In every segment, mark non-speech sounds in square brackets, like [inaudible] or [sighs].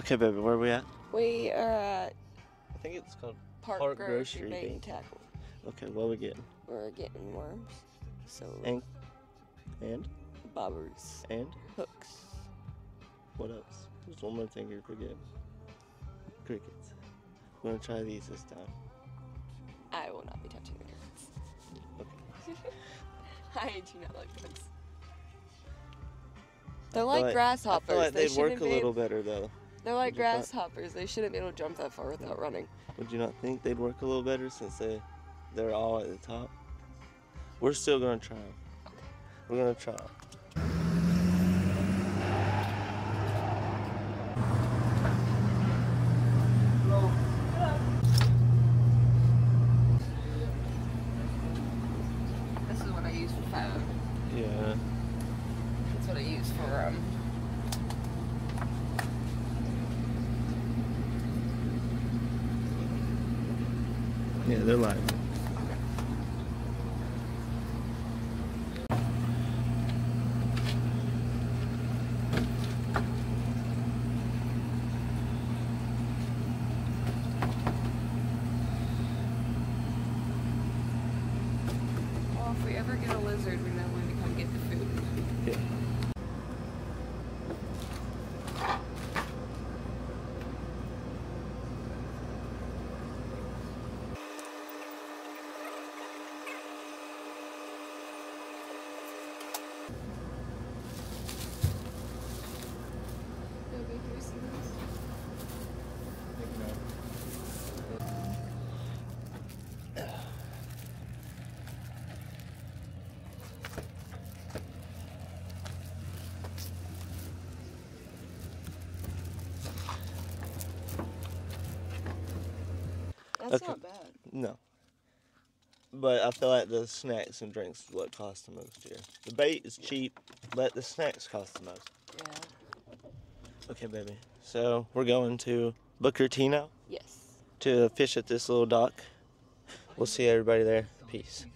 Okay, baby, where are we at? We are at I think it's called. Park, Park Grocery, Grocery Bait and Tackle. Okay, what are we getting? We're getting worms, so And and bobbers, and hooks. what else? There's one more thing you're forgetting. Crickets. We're gonna try these this time. I will not be touching the crickets. Okay. [laughs] I do not like bugs. They're like grasshoppers. I feel like they they'd work a little better though. They're like Would you thought- grasshoppers. They shouldn't be able to jump that far without running. Would you not think they'd work a little better since they they're all at the top? We're still gonna try 'em. We're gonna try. 'em. This is what I use for phone. Yeah. That's what I use for um. Yeah, they're live. Well, if we ever get a lizard, we know when to come get the food. Yeah. That's Okay. not bad. No. But I feel like the snacks and drinks is what cost the most here. The bait is cheap, but the snacks cost the most. Yeah. Okay, baby. So we're going to now Yes. to fish at this little dock. We'll see everybody there. Peace.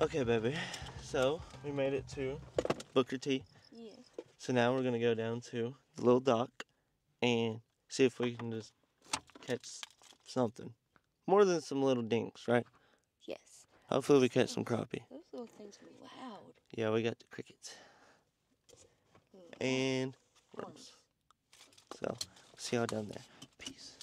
Okay, baby. So we made it to Booker T. Yeah. So now we're gonna go down to the little dock and see if we can just catch something. More than some little dinks, right? Yes. Hopefully we catch some crappie. Those little things are loud. Yeah, we got the crickets mm. and worms. So see y'all down there. Peace.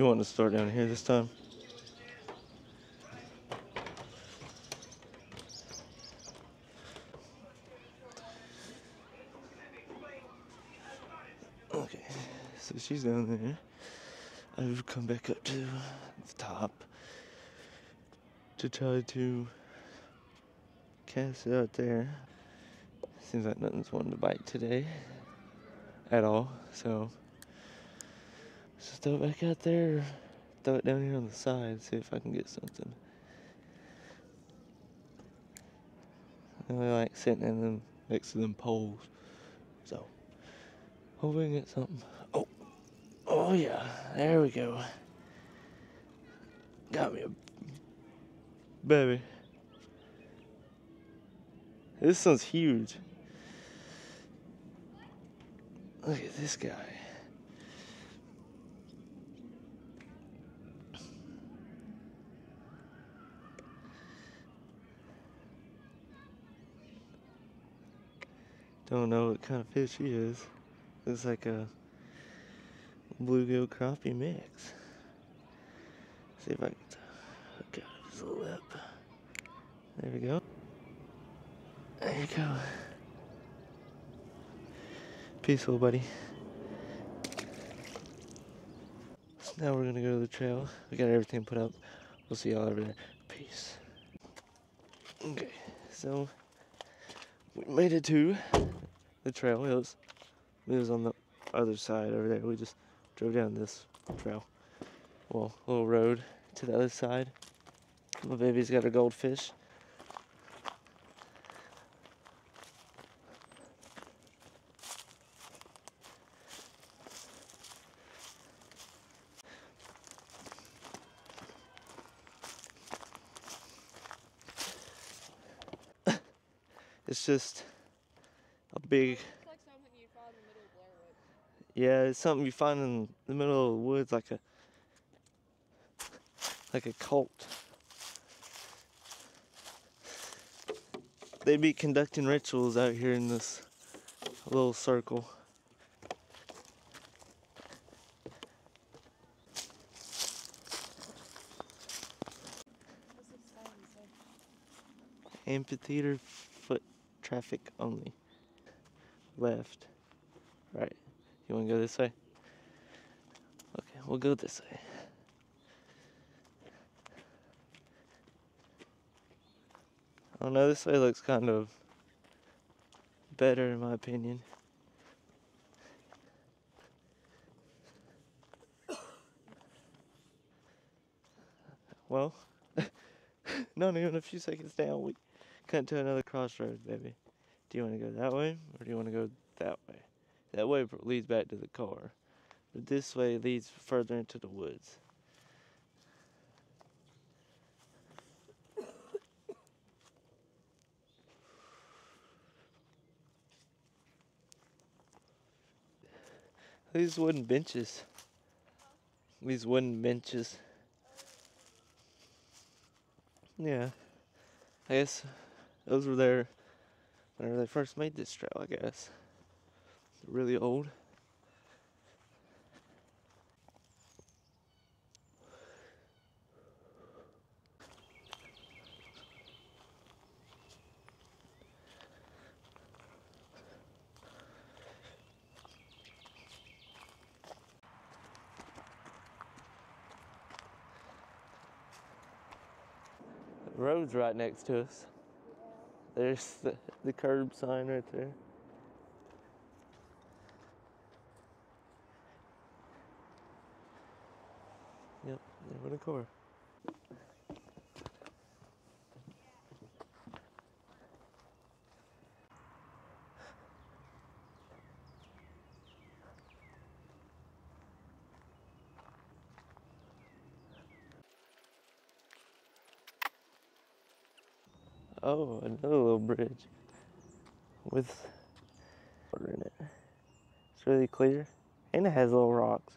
You want to start down here this time? Okay, so she's down there. I've come back up to the top to try to cast it out there. Seems like nothing's wanting to bite today at all, so just throw it back out there, throw it down here on the side, see if I can get something. I really like sitting in them next to them poles. So hope we can get something. Oh, oh yeah, there we go. Got me a baby. This one's huge. Look at this guy. Don't know what kind of fish he is. Looks like a bluegill crappie mix. See if I can hook out his lip. There we go. There you go. Peaceful, buddy. So now we're gonna go to the trail. We got everything put up. We'll see y'all over there. Peace. Okay, so we made it to the trail. It was, it was on the other side over there. We just drove down this trail. Well, little road to the other side. My baby's got a goldfish. Just a big like. Yeah, it's something you find in the middle of the woods, like a like a cult. They'd be conducting rituals out here in this little circle. Amphitheater traffic only. Left. Right. You want to go this way? Okay, we'll go this way. I don't know, this way looks kind of better in my opinion. [coughs] Well, [laughs] not even a few seconds down, we cut to another crossroads, baby. Do you want to go that way or do you want to go that way? That way leads back to the car, but this way leads further into the woods. These wooden benches. These wooden benches. Yeah. I guess those were there whenever they first made this trail, I guess. Really old. Road's right next to us. There's the, the curb sign right there. Yep, there went a car. Oh, another little bridge with water in it. It's really clear and it has little rocks.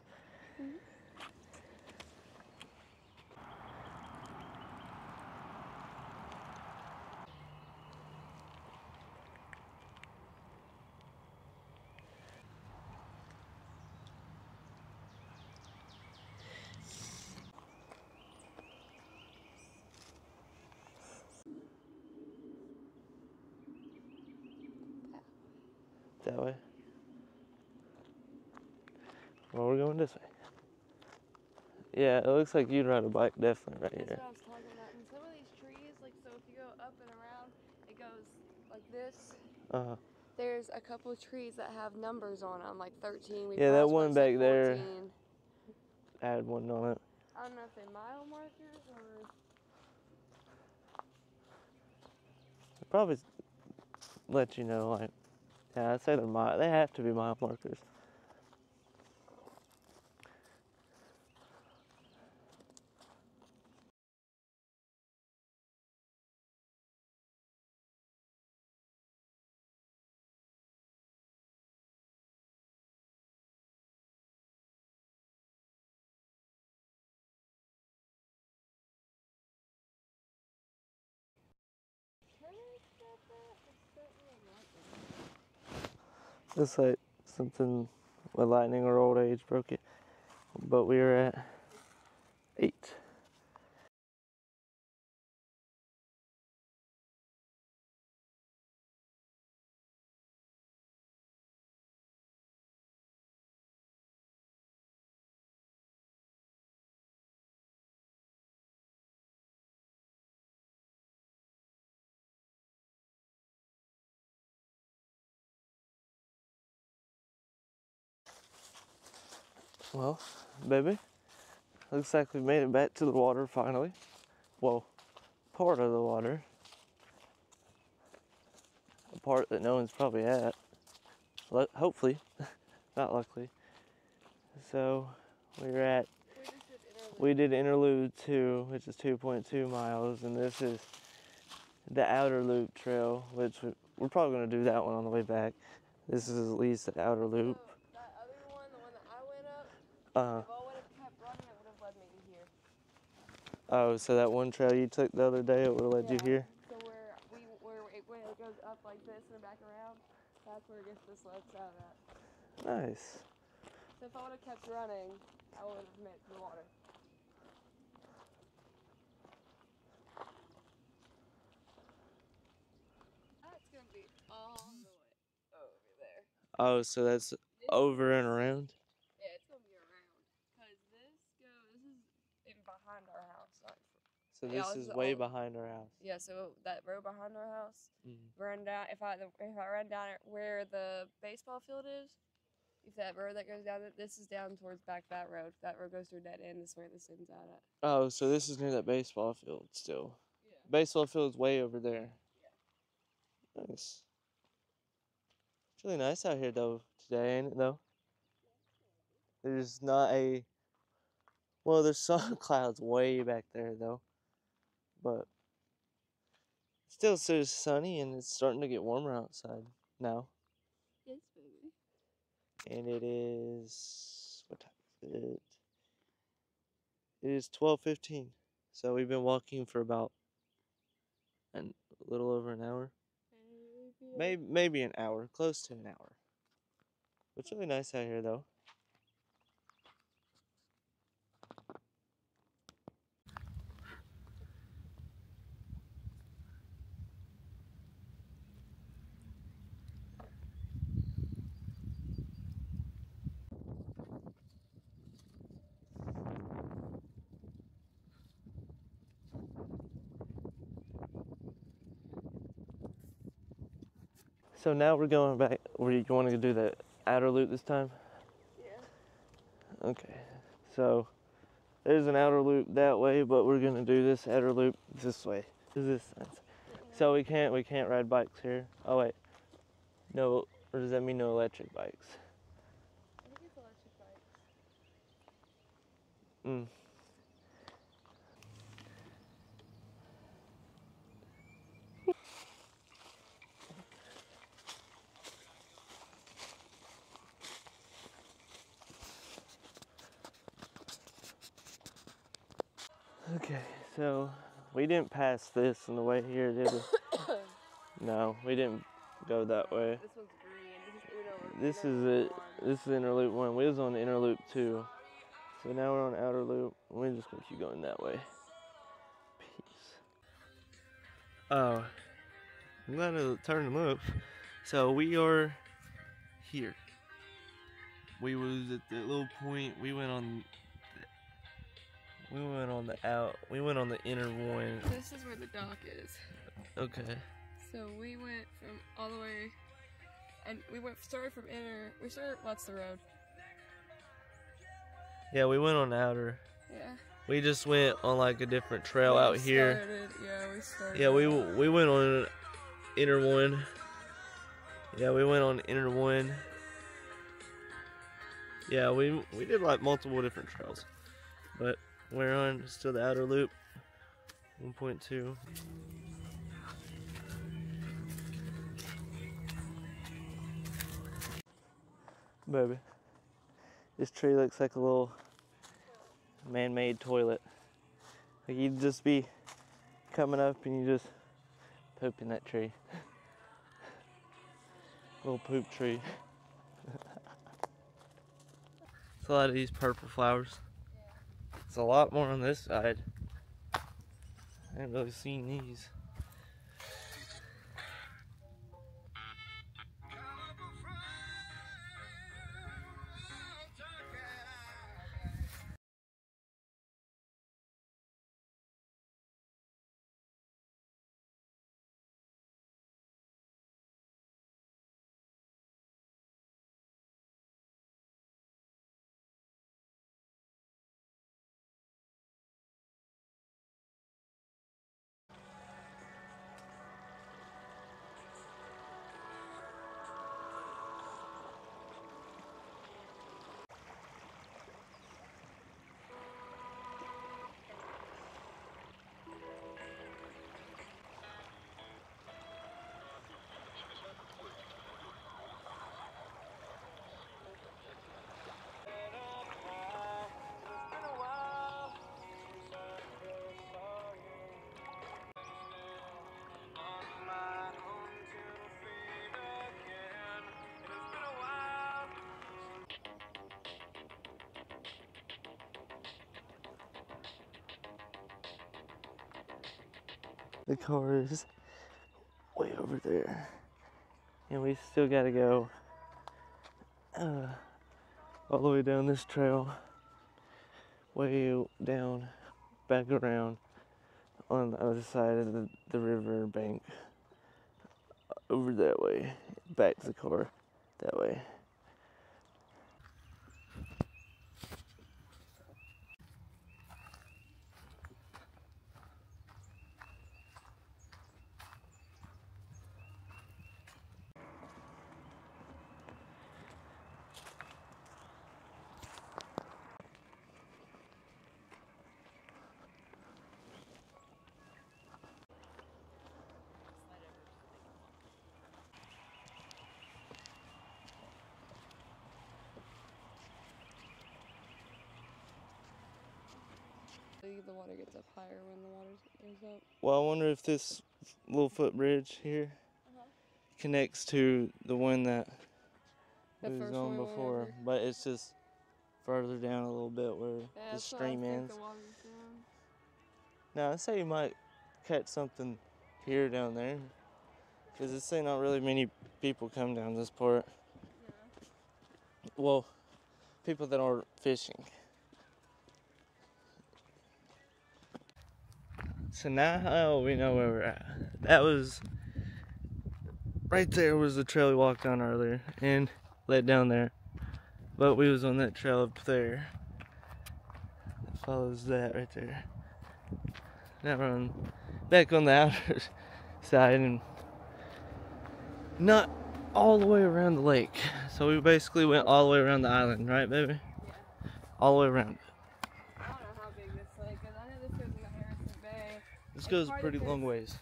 That way. Well, we're going this way. Yeah, it looks like you'd ride a bike definitely right That's here. what I was talking about. And some of these trees, like, so if you go up and around, it goes like this. Uh, There's a couple of trees that have numbers on them, like 13. We Yeah, that one back there. 14. add one on it. I don't know if they're mile markers or. Probably let you know, like, yeah, I'd say they're mile. They have to be mile markers. Looks like something with lightning or old age broke it. But we were at eight. Well, baby, looks like we made it back to the water finally. Well, part of the water. A part that no one's probably at. Lu- Hopefully, [laughs] not luckily. So, we're at, We did inner loop. 2, which is 2.2 miles, and this is the outer loop trail, which we- we're probably going to do that one on the way back. This is at least the outer loop. So, that other one, the one that I went up, Uh, if I would have kept running, it would have led me to here. oh, so that one trail you took the other day, it would have led you here? So where we where it, when it goes up like this and back around, that's where it gets this left out at. Nice. So if I would have kept running, I would have made it to the water. That's gonna be all the way over there. Oh, so that's This, over and around? yeah, it's gonna be around. Cause this goes, this is in behind our house. Not in fr- So this this is way all- behind our house. yeah, so that road behind our house, Mm. run down. If I if I run down where the baseball field is, if that road that goes down, this is down towards back that road. That road goes to a dead end. This is where this ends out at. Oh, so this is near that baseball field still. Yeah. Baseball field's way over there. Yeah. Nice. It's really nice out here though today, ain't it though? There's not a well, there's [laughs] some clouds way back there though. But still so sunny and it's starting to get warmer outside now. Yes, baby. and it is what time is it? It is twelve fifteen. So we've been walking for about an, a little over an hour, maybe maybe an hour, close to an hour. It's really nice out here though. So now we're going back. Where you want to do the outer loop this time? Yeah. Okay. So there's an outer loop that way, but we're gonna do this outer loop this way. Is this sense? So we can't we can't ride bikes here. Oh wait. No or does that mean no electric bikes? I think it's electric bikes. Mm. Okay, so we didn't pass this on the way here, did we? [coughs] no, we didn't go that way. This one's green. This is Uno it. one. This is inner loop one. We was on inner loop two. So now we're on outer loop. We're just gonna keep going that way. Peace. Oh, I'm gonna turn and look. So we are here. We was at the little point. We went on. We went on the out. We went on the inner one. This is where the dock is. Okay. So we went from all the way, and we went started from inner. We started. What's the road? Yeah, we went on outer. Yeah. We just went on like a different trail We out here. started- yeah, we started. Yeah, we we went on inner one. Yeah, we went on inner one. Yeah, we we did like multiple different trails, but we're on still the outer loop. 1.2. Baby, this tree looks like a little man-made toilet. Like you'd just be coming up and you just poop in that tree. [laughs] Little poop tree. [laughs] It's a lot of these purple flowers. It's a lot more on this side. I haven't really seen these. The car is way over there. And we still gotta go uh, all the way down this trail, way down, back around on the other side of the, the river bank, over that way, back to the car that way. I think the water gets up higher when the Well, I wonder if this little footbridge here Uh-huh. connects to the one that The we was on we before, over. but it's just further down a little bit where Yeah, the I stream ends. Now, I say you might catch something here down there, because it's say not really many people come down this part. Well, people that are fishing. So now oh, we know where we're at. That was right there was the trail we walked on earlier and led down there. But we was on that trail up there. That follows that right there. Now we're on back on the [laughs] outer side and not all the way around the lake. So we basically went all the way around the island, right baby? Yeah. All the way around. I don't know how big this lake is. I know this goes into Harrison Bay. This goes of pretty long ways.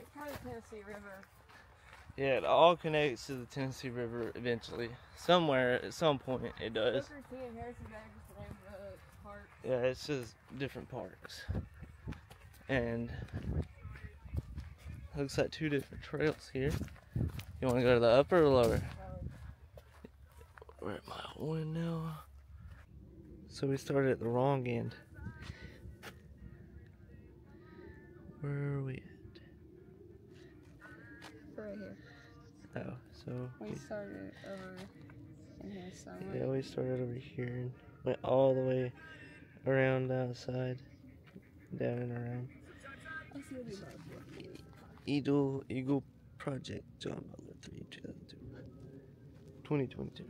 It's part of the Tennessee River. Yeah, it all connects to the Tennessee River eventually. Somewhere at some point it does. Booker T and Harrison Bay are just the names of the park. Yeah, it's just different parks. And looks like two different trails here. You want to go to the upper or lower? We're at mile one now. So we started at the wrong end. Where are we Right here. at? Oh, so We we, started over in here somewhere. yeah, we started over here and went all the way around outside, down and around. I see what you like. Eagle Eagle Project John Butler 3 2002. 2022.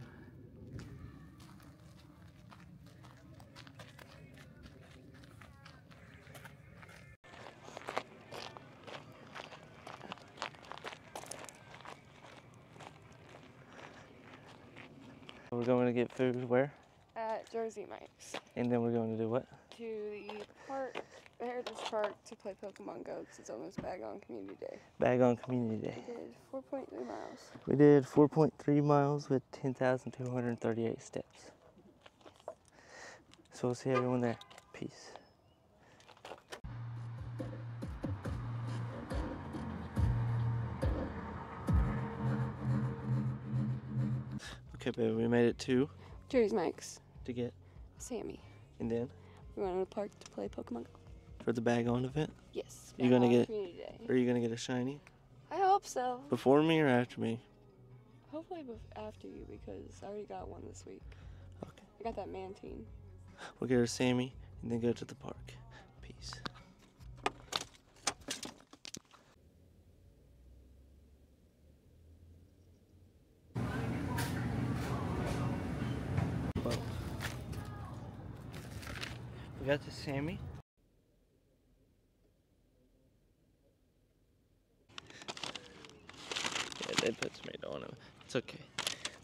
We're going to get food where? At Jersey Mike's And then we're going to do what? to the park, the Heritage Park, to play Pokemon Go because it's almost back on Community Day. Bagon Community Day. We did 4.3 miles. We did 4.3 miles with 10,238 steps. So we'll see everyone there. Peace. Okay, baby, we made it to Jersey Mike's. to get? Sammy. And then we went to the park to play Pokemon Go. for the Bagon event? Yes. You gonna get-. Are you gonna get a shiny? I hope so. Before me or after me? Hopefully bef- after you because I already got one this week. Okay. I got that Mantine. We'll get her Sammy and then go to the park. Peace. Well, we got the Sammy. Yeah, they put tomato on him. It's okay.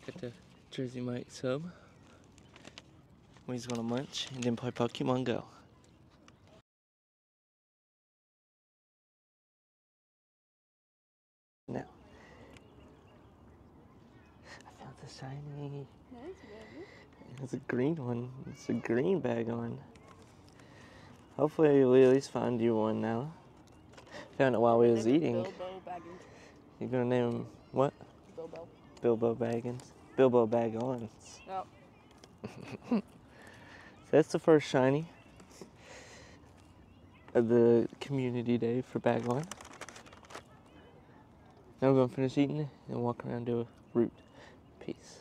Got the Jersey Mike sub. He's gonna munch and then play Pokemon Go. Now, I found the shiny. Nice, baby. It's a green one. It's a green Bagon. Hopefully, we at least find you one now. Found it while we was eating. Bilbo You're gonna name him what? Bilbo. Bilbo Baggins. Bilbo Baggins. Oh, [laughs] That's the first shiny of the community day for Bagon. Now we're gonna finish eating and walk around to a route. Peace.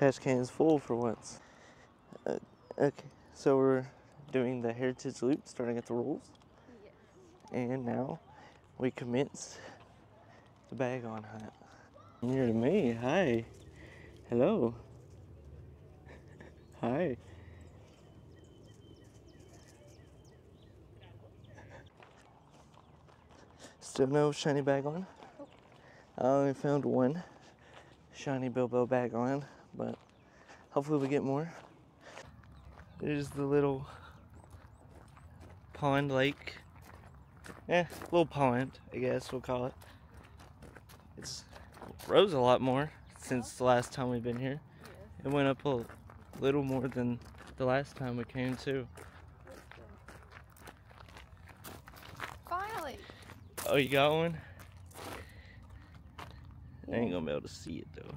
Trash can is full for once. Uh, okay, so we're doing the heritage loop starting at the rules. yes. And now we commence the Bagon hunt. Near to me. Hi. Hello. [laughs] Hi. Still no shiny Bagon? I only found one shiny Bilbo Bagon, hopefully we get more. There's the little pond lake eh, little pond, I guess we'll call it. It's rose a lot more since the last time we've been here. It went up a little more than the last time we came too. Finally. Oh, you got one? I ain't gonna be able to see it though.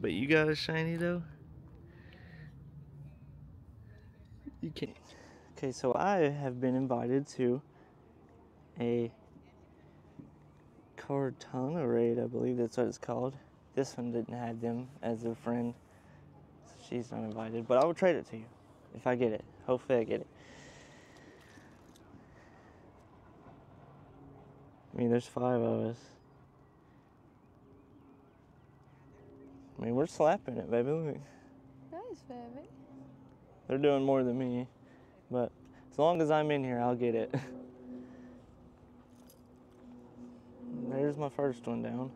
But you got a shiny though? You can't. Okay, so I have been invited to a Kartana raid, I believe that's what it's called. This one didn't have them as a friend, so she's not invited. But I will trade it to you if I get it. Hopefully, I get it. I mean, there's five of us. I mean, we're slapping it, baby. Look. Nice, baby. They're doing more than me, but as long as I'm in here, I'll get it. [laughs] There's my first one down.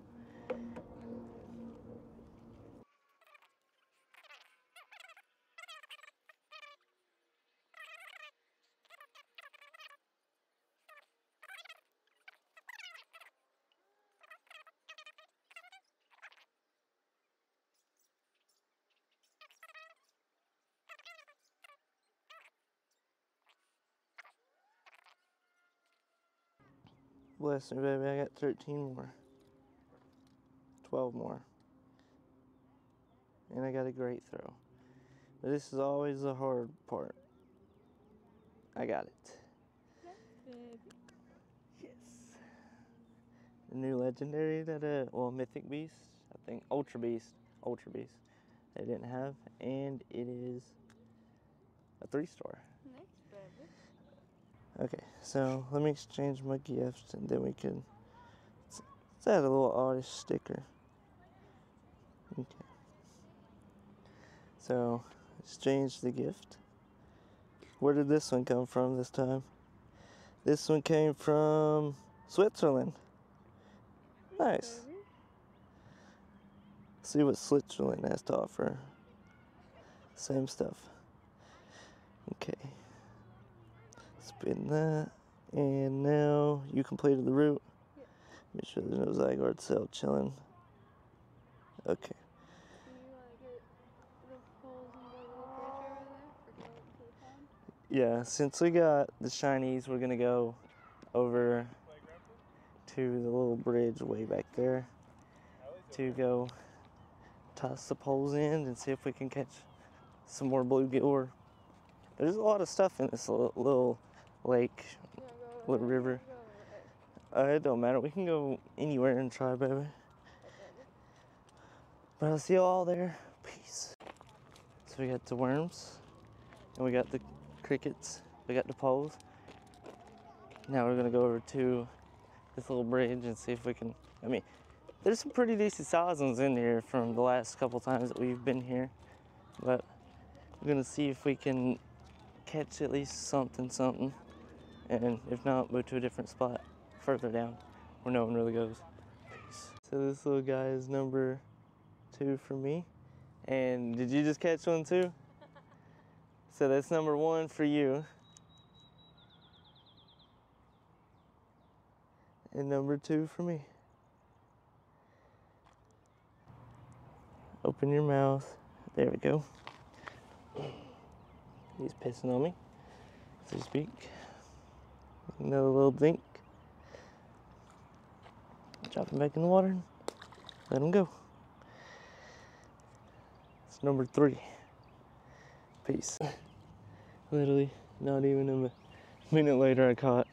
Baby. I got 13 more. 12 more. And I got a great throw. But this is always the hard part. I got it. Baby. Yes. The new legendary that, uh, well, Mythic Beast, I think, Ultra Beast, Ultra Beast, they didn't have. And it is a three star. Okay, so let me exchange my gift and then we can. Let's, let's add a little oddish sticker. Okay. So, exchange the gift. Where did this one come from this time? This one came from Switzerland. Nice. Baby. See what Switzerland has to offer. Same stuff. Okay. Spin that. And now you completed the route. Make sure there's no Zygarde cell chilling. Okay. Yeah, since we got the shinies, we're gonna go over to the little bridge way back there to go toss the poles in and see if we can catch some more bluegill. There's a lot of stuff in this little lake, little river. Uh, it don't matter. We can go anywhere and try, baby. But I'll see you all there. Peace. So we got the worms, and we got the crickets, we got the poles. Now we're gonna go over to this little bridge and see if we can. I mean, there's some pretty decent size ones in here from the last couple times that we've been here, but we're gonna see if we can catch at least something, something, and if not, move to a different spot further down where no one really goes. Peace. So this little guy is number two for me. And did you just catch one too? So that's number one for you. And number two for me. Open your mouth. There we go. He's pissing on me, so to speak. Another little dink. Drop him back in the water let him go. It's number three. Peace. [laughs] Literally, not even a minute later, I caught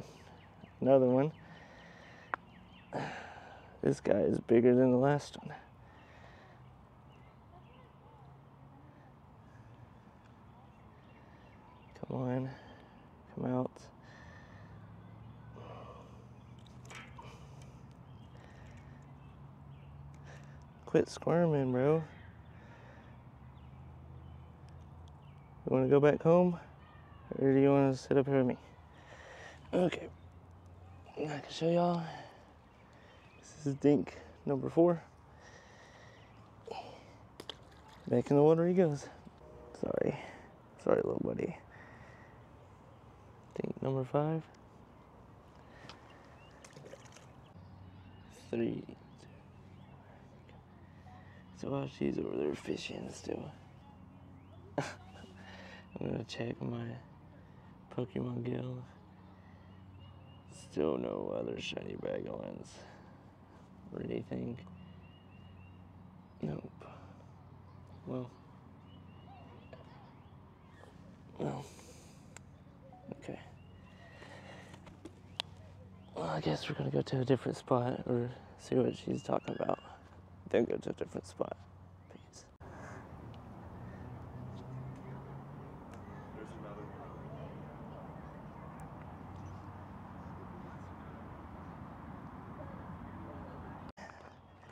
another one. [sighs] This guy is bigger than the last one. Come on, come out. Quit squirming, bro. You want to go back home? Or do you want to sit up here with me? Okay. I can show y'all. This is Dink number four. Back in the water he goes. Sorry. Sorry, little buddy. Dink number five. Three. So she's over there fishing still. [laughs] I'm gonna check my Pokemon Guild. Still no other shiny bag or anything. Nope. Well. Well. Okay. Well, I guess we're gonna go to a different spot or see what she's talking about. Then go to a different spot. Peace.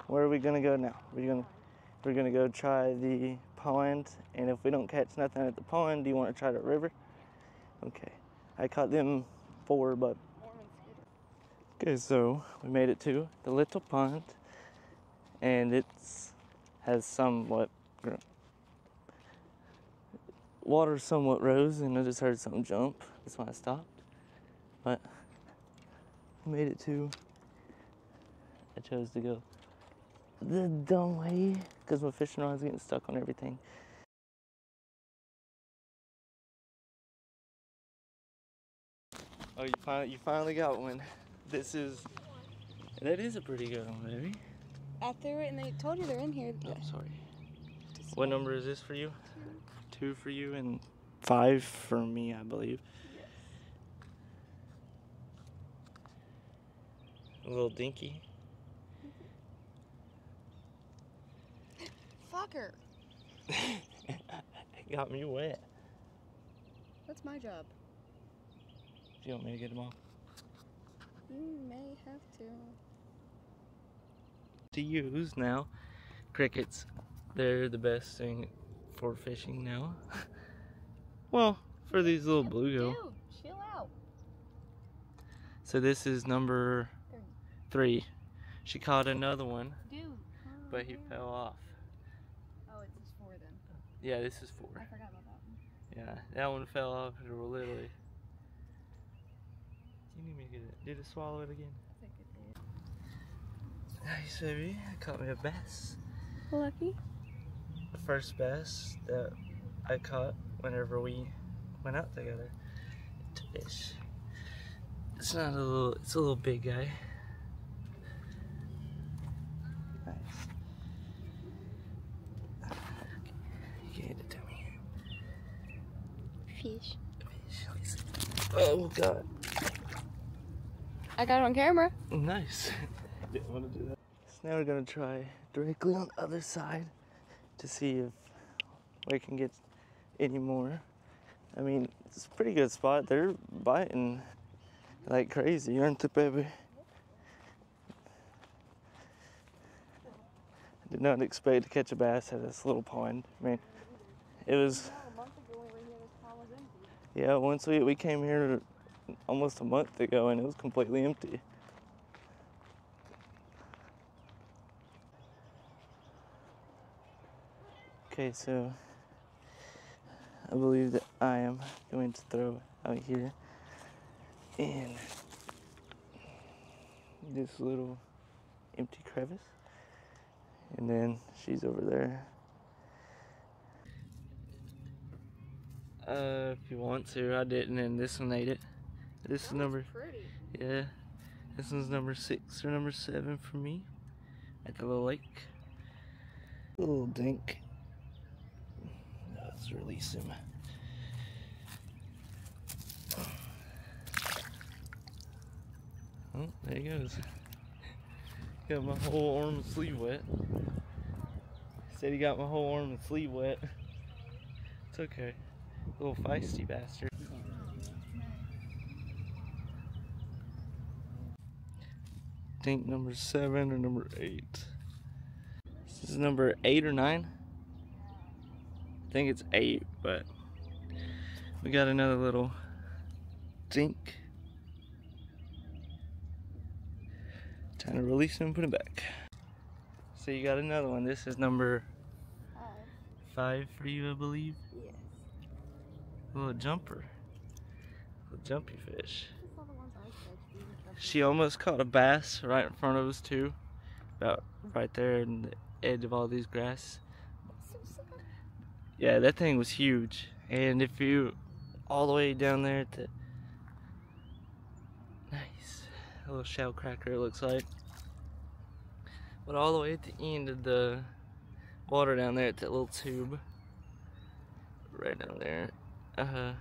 Where are we gonna go now? We're gonna we're gonna go try the pond, and if we don't catch nothing at the pond, do you want to try the river? Okay, I caught them four, but okay. So we made it to the little pond, and it's has somewhat gr- water somewhat rose, and I just heard something jump. That's why I stopped. But I made it to. I chose to go the dumb way because my fishing rod's getting stuck on everything. Oh, you finally, you finally got one. This is, that is a pretty good one, baby. I threw it and they told you they're in here. Oh, sorry. What number is this for you? Two for you and five for me, I believe. A little dinky. Fucker. it [laughs] got me wet. That's my job. Do you want me to get them off? You may have to. To use now. Crickets, they're the best thing for fishing now. [laughs] well, for these little bluegill. Dude, chill out. So this is number three. She caught another one, Dude. but he fell off. Oh, it's just four then. Yeah, this is four. I forgot about that one. Yeah, that one fell off literally. [sighs] You need me to get it. Did it swallow it again? Nice baby, I caught me a bass. Lucky. The first bass that I caught whenever we went out together to fish. It's not a little, it's a little big guy. Nice. Me. Fish. Fish. Oh god. I got it on camera. Nice. [laughs] Didn't want to do that. So now we're gonna try directly on the other side to see if we can get any more. I mean, it's a pretty good spot. They're biting like crazy, aren't they, baby? I did not expect to catch a bass at this little pond. I mean, it was. Yeah, once we we came here almost a month ago and it was completely empty. Okay, so I believe that I am going to throw out here in this little empty crevice. And then she's over there. Uh, if you want to, I didn't, and this one ate it. This is number, Pretty. yeah. This one's number six or number seven for me at the little lake. Little dink. Let's release him. Oh, there he goes. Got my whole arm and sleeve wet. Said he got my whole arm and sleeve wet. It's okay. Little feisty bastard. Think number seven or number eight. This is number eight or nine. I think it's eight, but we got another little dink. Time to release him and put him back. So you got another one. This is number five for you, I believe. Yes. A little jumper. A little jumpy fish. That's all the ones I catch. These are stuff She almost caught a bass right in front of us too. About right there in the edge of all these grass. Yeah, that thing was huge. And if you all the way down there to nice. A little shell cracker it looks like. But all the way at the end of the water down there at that little tube. Right down there. Uh huh.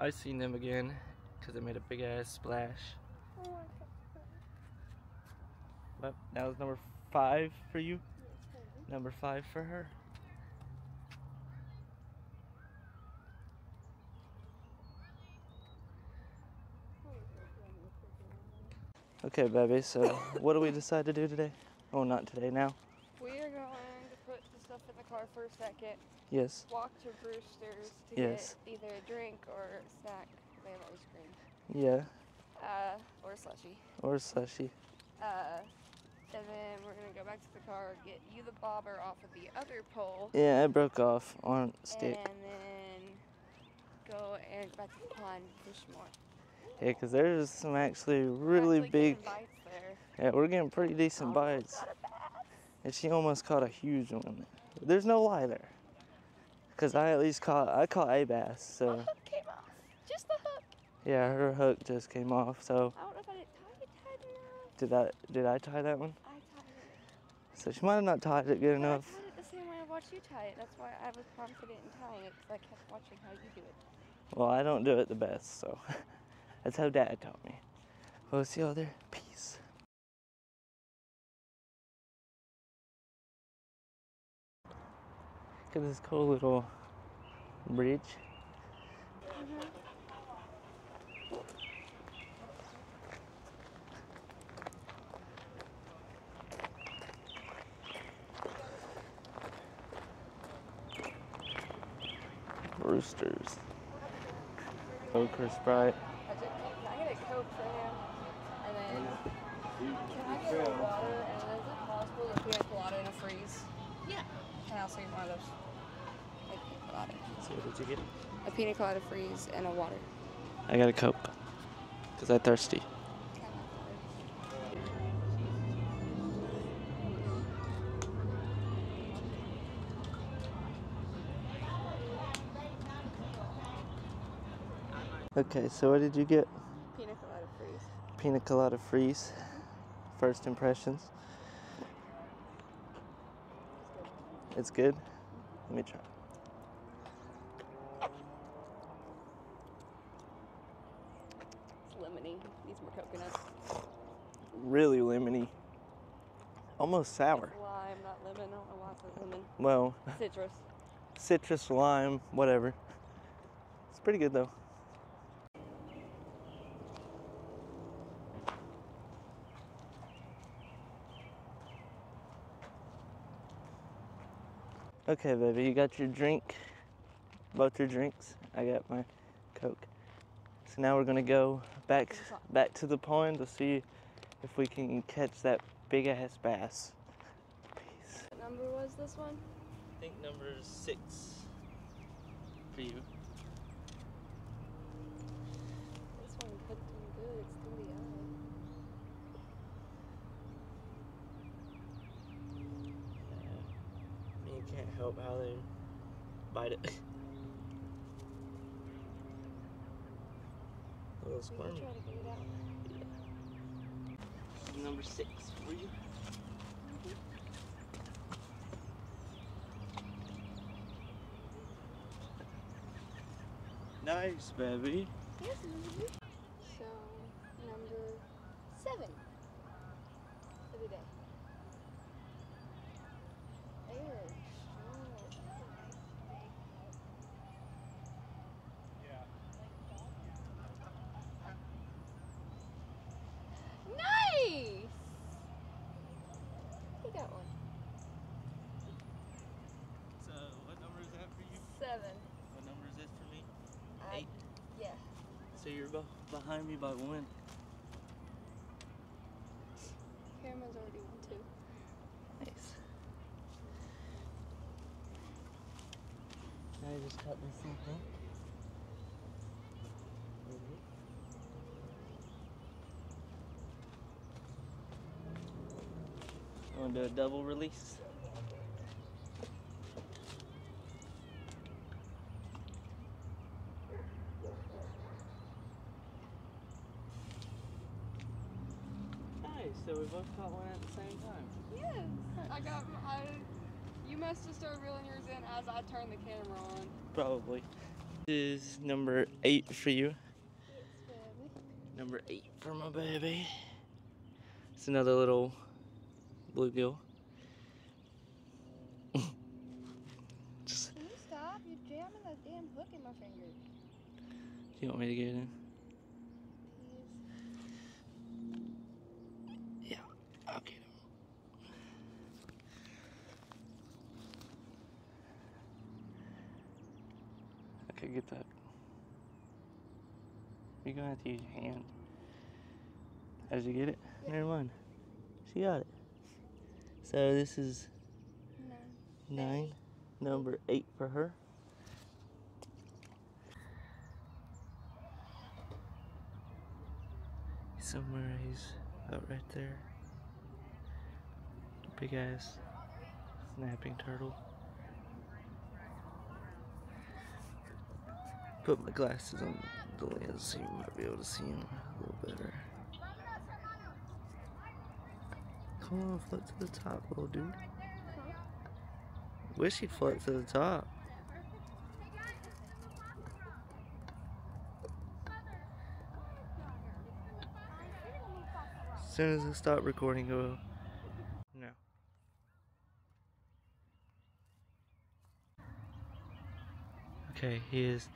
I seen them again because they made a big ass splash. But that was number five for you. Number five for her. Okay, baby. So, what do we decide to do today? Oh, not today. Now. We are going to put the stuff in the car for a second. Yes. Walk to Brewster's to Yes. get either a drink or a snack. They have ice cream. Yeah. Uh, or a slushie. Or slushy. Uh, and then we're gonna go back to the car, get you the bobber off of the other pole, Yeah, it broke off on stick. and then go and go back to the pond and fish more. Yeah, because there's some actually really actually big. bites there. Yeah, we're getting pretty decent oh, bites. And she almost caught a huge one. There's no lie there. Cause I at least caught I caught a bass. So hook came off. Just the hook. yeah, her hook just came off. So I don't know if I didn't tie it tight enough. did I did I tie that one? I tied it. So she might have not tied it good enough. I tied it the same way I watched you tie it. That's why I was confident in tying it because I kept watching how you do it. Well, I don't do it the best, so [laughs] that's how Dad taught me. Well, see y'all there. Peace. Look at this cool little bridge. Roosters. Or Sprite. I just, can I get a Coke for him? And then, can I get a water? And is it possible to pina colada in a freeze? Yeah. And I'll see one of those. A pina colada. So what did you get? A pina colada freeze and a water. I got a Coke. Cause I'm thirsty. Okay, so what did you get? pina colada freeze. First impressions. It's good. Let me try. It's lemony. Needs more coconuts. Really lemony. Almost sour. lime, not lemon. I don't know why it's lemon. Well. Citrus. Citrus, lime, whatever. It's pretty good though. Okay, baby, you got your drink, both your drinks. I got my Coke. So now we're gonna go back back to the pond to see if we can catch that big ass bass. Peace. What number was this one? I think number six for you. Bite it. A little We can try to get it out. Number six for you. Nice, baby. Yes, So, number seven. Every day. There. Nice! He got one. So, what number is that for you? Seven. What number is this for me? I- Eight. Yeah. So you're be- behind me by one. Cameron's already won two. Nice. I just cut this something. I'm gonna do a double release. Nice, so we both caught one at the same time. Yes. I got. I. You must have started reeling yours in as I turned the camera on. Probably. This is number eight for you. Number eight for my baby. It's another little bluegill. [laughs] Just, Can you stop? You're jamming that damn hook in my finger. do you want me to get it in? Yeah, I'll get him. Okay, get that. You're gonna have to use your hand. How did you get it? Yeah. Never mind. She got it. So this is No. nine, number eight for her. Somewhere he's out right there. Big ass snapping turtle. Put my glasses on the lens so you might be able to see him a little better. Come on, float to the top, little dude. Wish he'd float to the top. As soon as I stop recording, will. No. Okay, he is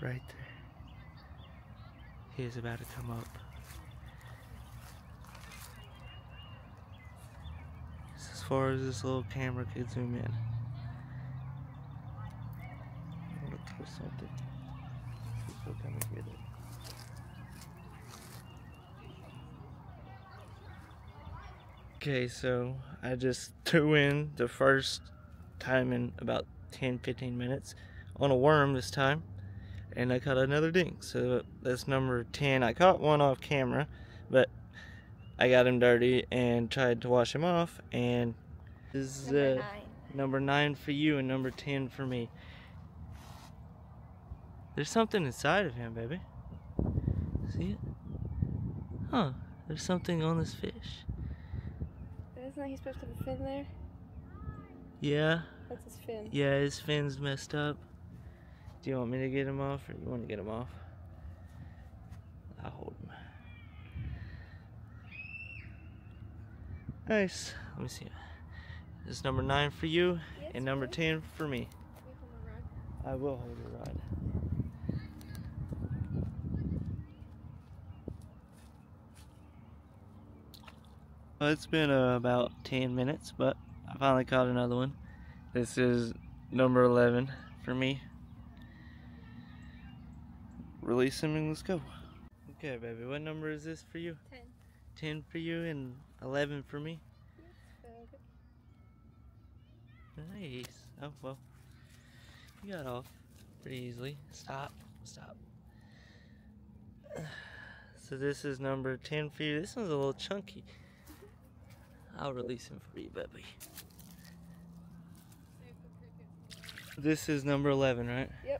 right there. He is about to come up. It's as far as this little camera could zoom in. Something. And get it. Okay, so I just threw in the first time in about 10 15 minutes on a worm this time, and I caught another dink. So that's number 10. I caught one off camera, but I got him dirty and tried to wash him off, and this is Number uh, nine. number 9 for you and number 10 for me. There's something inside of him, baby. See it? Huh, there's something on this fish. Isn't he supposed to have a fin there? Yeah, That's his fin. yeah, his fin's messed up. Do you want me to get him off or you want to get him off? I'll hold him. Nice. Let me see. This is number nine for you, Yes, and number. 10 for me. Can we hold my ride? I will hold your rod. Well, it's been uh, about 10 minutes, but I finally caught another one. This is number 11 for me. Release him and let's go. Okay, baby, what number is this for you? Ten. 10 for you and 11 for me? Nice. Oh, well. You got off pretty easily. Stop. Stop. [sighs] So this is number 10 for you. This one's a little chunky. I'll release him for you, baby. This is number 11, right? Yep.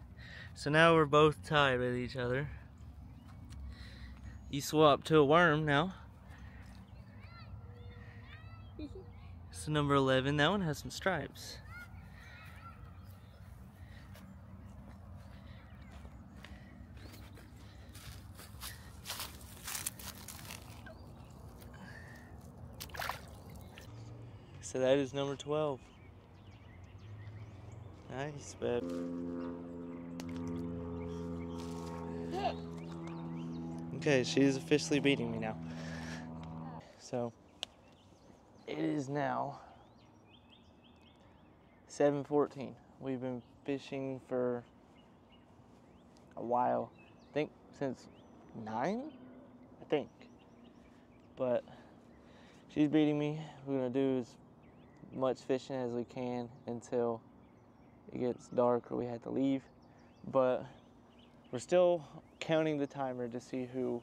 So now we're both tied with each other. You swap to a worm now. So number 11, that one has some stripes. So that is number 12. Nice, babe. Okay, she's officially beating me now. So it is now 7:14. We've been fishing for a while. I think since 9? I think. But she's beating me. We're going to do as much fishing as we can until it gets dark or we have to leave. But we're still counting the timer to see who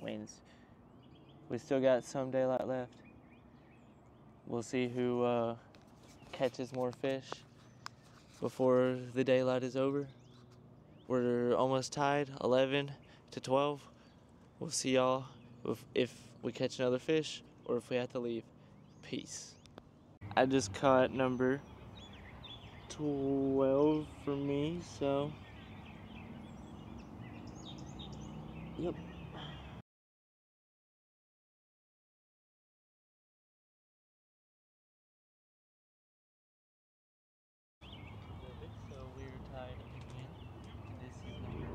wins. We still got some daylight left. We'll see who uh, catches more fish before the daylight is over. We're almost tied, 11 to 12. We'll see y'all if, if we catch another fish or if we have to leave. Peace. I just caught number 12 for me, so. Yep. So we're tied again. This is number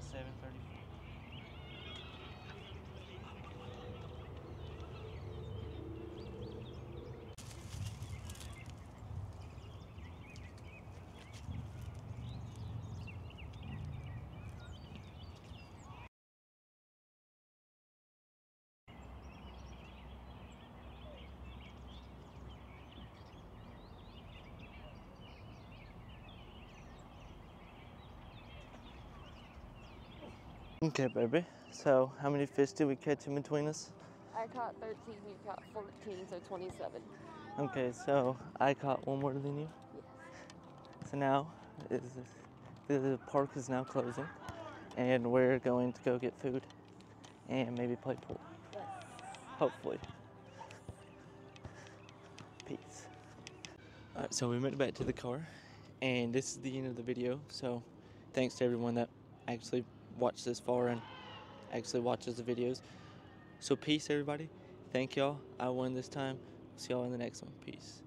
seven thirty-four. Okay, baby. So, how many fish did we catch in between us? I caught 13, you caught 14, so 27. Okay, so I caught one more than you. Yes. So now is the park is now closing, and we're going to go get food and maybe play pool. Yes. Hopefully. Peace. Alright, so we made it back to the car, and this is the end of the video. So, thanks to everyone that actually watched this far and actually watches the videos. So, peace, everybody. Thank y'all. I won this time. See y'all in the next one. Peace.